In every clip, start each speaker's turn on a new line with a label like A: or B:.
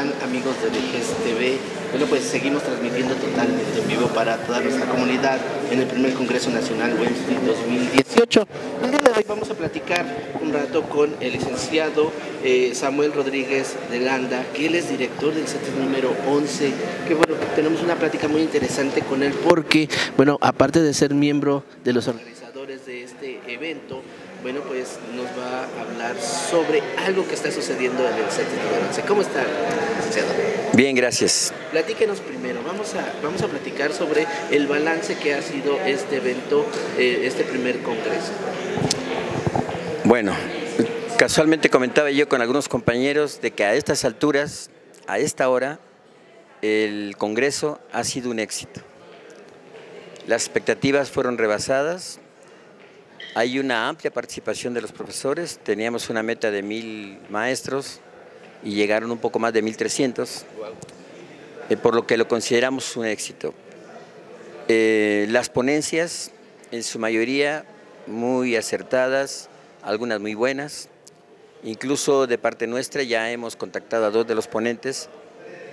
A: ¿Cómo están amigos de DGS TV? Bueno, pues seguimos transmitiendo totalmente en vivo para toda nuestra comunidad en el primer Congreso Nacional Wednesday 2018. El día de hoy vamos a platicar un rato con el licenciado eh, Samuel Rodríguez de Landa, que él es director del CETES número 11, que bueno, tenemos una plática muy interesante con él porque, bueno, aparte de ser miembro de los organizadores de este evento, bueno, pues nos va a hablar sobre algo que está sucediendo en el CETES número 11. ¿Cómo está, licenciado?
B: Bien, gracias.
A: Platíquenos primero, vamos a, vamos a platicar sobre el balance que ha sido este evento, eh, este primer congreso.
B: Bueno, casualmente comentaba yo con algunos compañeros de que a estas alturas, a esta hora, el congreso ha sido un éxito. Las expectativas fueron rebasadas, hay una amplia participación de los profesores, teníamos una meta de mil maestros y llegaron un poco más de 1.300, eh, por lo que lo consideramos un éxito. Eh, las ponencias, en su mayoría, muy acertadas, algunas muy buenas. Incluso de parte nuestra ya hemos contactado a dos de los ponentes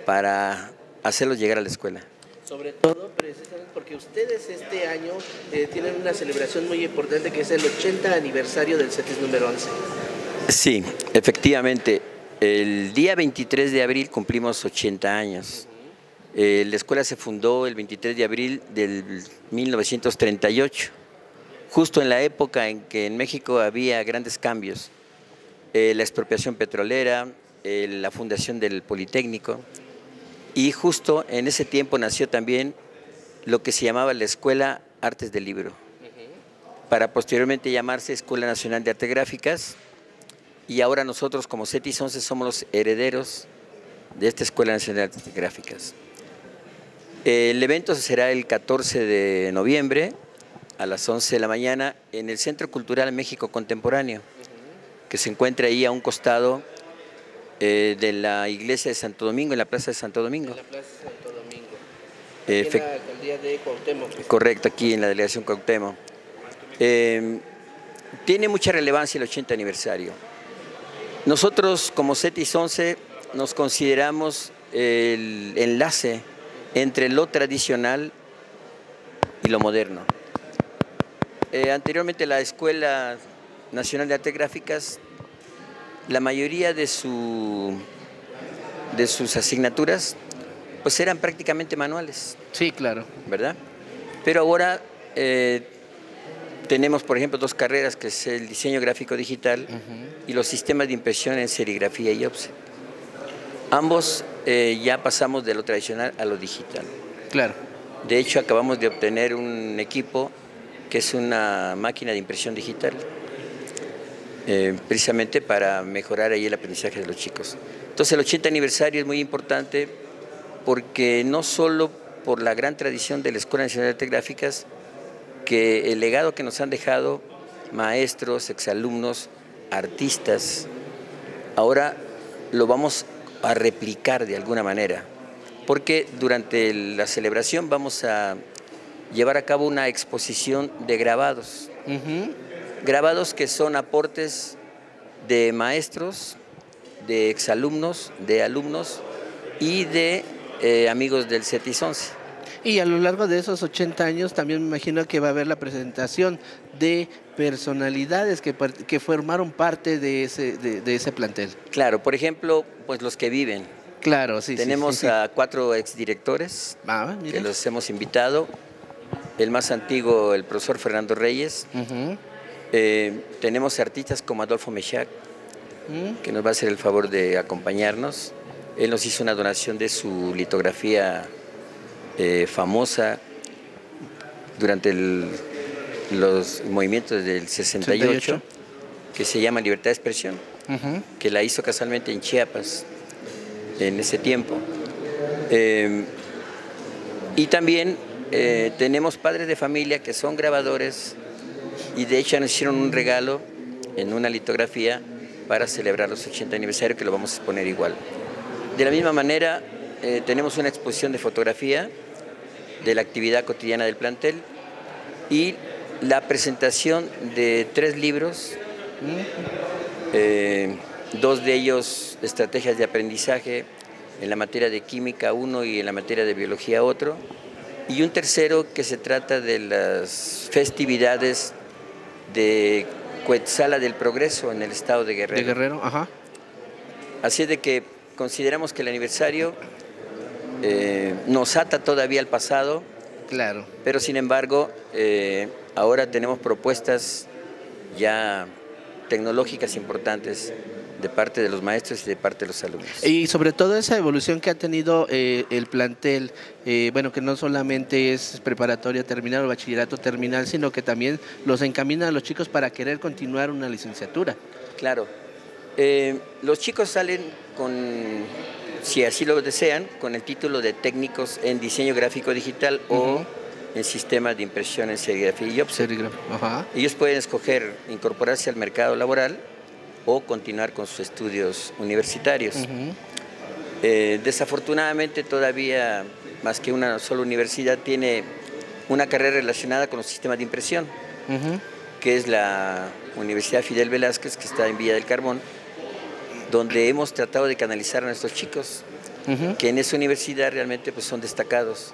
B: para hacerlos llegar a la escuela.
A: Sobre todo, precisamente porque ustedes este año eh, tienen una celebración muy importante que es el 80 aniversario del CETIS número 11.
B: Sí, efectivamente. El día 23 de abril cumplimos 80 años. Eh, la escuela se fundó el 23 de abril del 1938, justo en la época en que en México había grandes cambios. Eh, la expropiación petrolera, la fundación del Politécnico, y justo en ese tiempo nació también lo que se llamaba la Escuela Artes del Libro, para posteriormente llamarse Escuela Nacional de Artes Gráficas, y ahora nosotros como CETIS 11 somos los herederos de esta Escuela Nacional de Artes Gráficas. El evento será el 14 de noviembre a las 11 de la mañana en el Centro Cultural México Contemporáneo, que se encuentra ahí a un costado eh, de la iglesia de Santo Domingo, de Santo Domingo.
A: En la Plaza de Santo Domingo.
B: Eh,
A: en la alcaldía de Cuauhtémoc.
B: Correcto, aquí en la delegación Cuauhtémoc. Eh, tiene mucha relevancia el 80 aniversario. Nosotros como CETIS 11 nos consideramos el enlace entre lo tradicional y lo moderno. Eh, anteriormente la Escuela Nacional de Artes Gráficas, la mayoría de, su, de sus asignaturas pues eran prácticamente manuales.
A: Sí, claro.
B: ¿Verdad? Pero ahora eh, tenemos, por ejemplo, dos carreras, que es el diseño gráfico digital uh -huh. y los sistemas de impresión en serigrafía y offset. Ambos eh, ya pasamos de lo tradicional a lo digital.
A: Claro.
B: De hecho, acabamos de obtener un equipo que es una máquina de impresión digital, eh, precisamente para mejorar ahí el aprendizaje de los chicos. Entonces, el 80 aniversario es muy importante porque no solo por la gran tradición de la Escuela Nacional de Artes Gráficas, que el legado que nos han dejado maestros, exalumnos, artistas, ahora lo vamos a replicar de alguna manera, porque durante la celebración vamos a llevar a cabo una exposición de grabados, uh -huh. grabados que son aportes de maestros, de exalumnos, de alumnos y de eh, amigos del CETIS 11.
A: Y a lo largo de esos 80 años también me imagino que va a haber la presentación de personalidades que, que formaron parte de ese, de, de, ese plantel.
B: Claro, por ejemplo, pues los que viven.
A: Claro, sí.
B: Tenemos
A: sí, sí,
B: a cuatro exdirectores
A: ah,
B: que los hemos invitado. El más antiguo, el profesor Fernando Reyes. Uh -huh. eh, tenemos artistas como Adolfo Mechac, uh -huh. que nos va a hacer el favor de acompañarnos. Él nos hizo una donación de su litografía eh, famosa durante el, los movimientos del 68, 68, que se llama Libertad de Expresión, uh -huh. que la hizo casualmente en Chiapas en ese tiempo. Eh, y también eh, tenemos padres de familia que son grabadores y de hecho nos hicieron un regalo en una litografía para celebrar los 80 aniversarios que lo vamos a exponer igual. De la misma manera, eh, tenemos una exposición de fotografía de la actividad cotidiana del plantel y la presentación de tres libros, eh, dos de ellos estrategias de aprendizaje en la materia de química uno y en la materia de biología otro. Y un tercero que se trata de las festividades de Cuetzala del Progreso en el estado de Guerrero.
A: De Guerrero, ajá.
B: Así es de que consideramos que el aniversario eh, nos ata todavía al pasado.
A: Claro.
B: Pero sin embargo, eh, ahora tenemos propuestas ya tecnológicas importantes de parte de los maestros y de parte de los alumnos.
A: Y sobre todo esa evolución que ha tenido eh, el plantel, bueno, que no solamente es preparatoria terminal o bachillerato terminal, sino que también los encamina a los chicos para querer continuar una licenciatura.
B: Claro. los chicos salen con si así lo desean, con el título de técnicos en diseño gráfico digital o en sistemas de impresión en serigrafía y offset. Ellos pueden escoger incorporarse al mercado laboral o continuar con sus estudios universitarios. Eh, desafortunadamente todavía más que una sola universidad tiene una carrera relacionada con los sistemas de impresión, que es la Universidad Fidel Velázquez, que está en Villa del Carbón, donde hemos tratado de canalizar a nuestros chicos, que en esa universidad realmente pues, son destacados,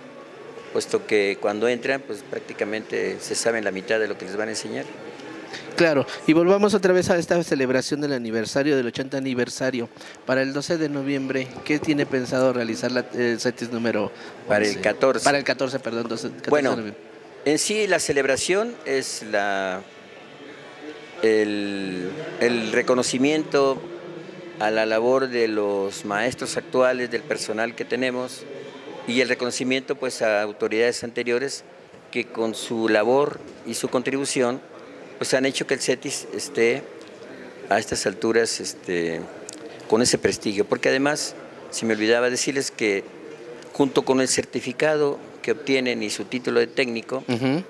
B: puesto que cuando entran pues prácticamente se saben la mitad de lo que les van a enseñar.
A: Claro, y volvamos otra vez a esta celebración del aniversario, del 80 aniversario. Para el 12 de noviembre, ¿qué tiene pensado realizar la, el CETIS número
B: Para el 14.
A: Para el 14, perdón. 12, 14
B: bueno, en sí la celebración es la el, el reconocimiento a la labor de los maestros actuales, del personal que tenemos y el reconocimiento pues a autoridades anteriores que con su labor y su contribución pues han hecho que el CETIS esté a estas alturas este, con ese prestigio, porque además, si me olvidaba decirles que junto con el certificado que obtienen y su título de técnico,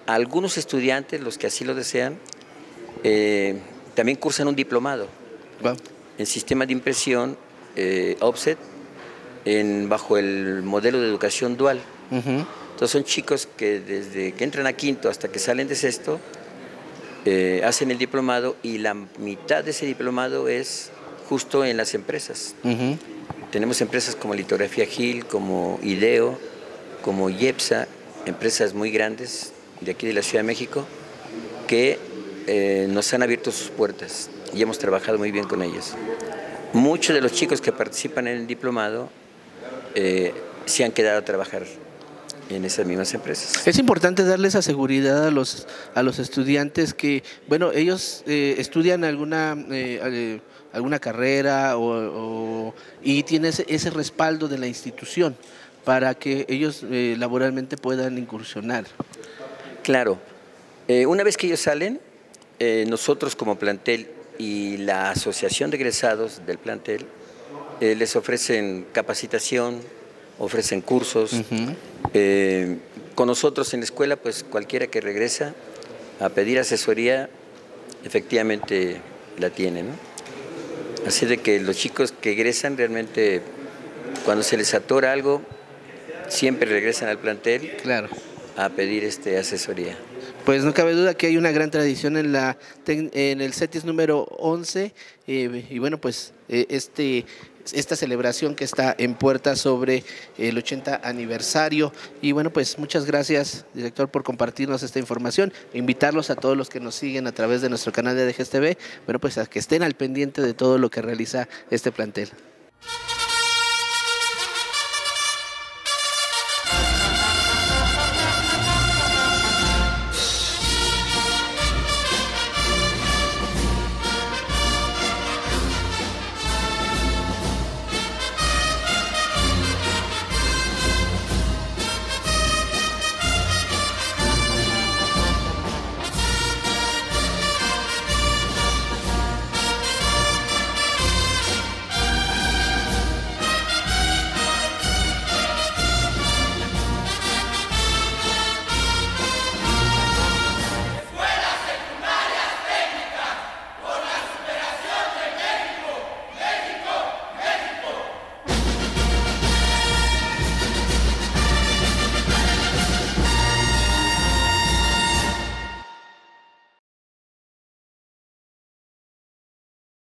B: algunos estudiantes, los que así lo desean, eh, también cursan un diplomado en sistema de impresión eh, offset en, bajo el modelo de educación dual. Entonces son chicos que desde que entran a quinto hasta que salen de sexto eh, hacen el diplomado y la mitad de ese diplomado es justo en las empresas. Tenemos empresas como Litografía Gil, como IDEO, como IEPSA, empresas muy grandes de aquí de la Ciudad de México, que eh, nos han abierto sus puertas y hemos trabajado muy bien con ellos. Muchos de los chicos que participan en el diplomado eh, se han quedado a trabajar en esas mismas empresas.
A: Es importante darle esa seguridad a los, a los estudiantes que, bueno, ellos eh, estudian alguna, eh, alguna carrera o, y tienen ese, ese, respaldo de la institución para que ellos laboralmente puedan incursionar.
B: Claro. una vez que ellos salen, nosotros como plantel y la Asociación de Egresados del plantel eh, les ofrecen capacitación, ofrecen cursos. Eh, con nosotros en la escuela, pues cualquiera que regresa a pedir asesoría, efectivamente la tiene. Así de que los chicos que egresan realmente, cuando se les atora algo, siempre regresan al plantel
A: claro.
B: a pedir este asesoría.
A: Pues no cabe duda que hay una gran tradición en la en el CETIS número 11 eh, y bueno, pues eh, este esta celebración que está en puerta sobre el 80 aniversario. Y bueno, pues muchas gracias, director, por compartirnos esta información. Invitarlos a todos los que nos siguen a través de nuestro canal de DGSTV, bueno, pues a que estén al pendiente de todo lo que realiza este plantel.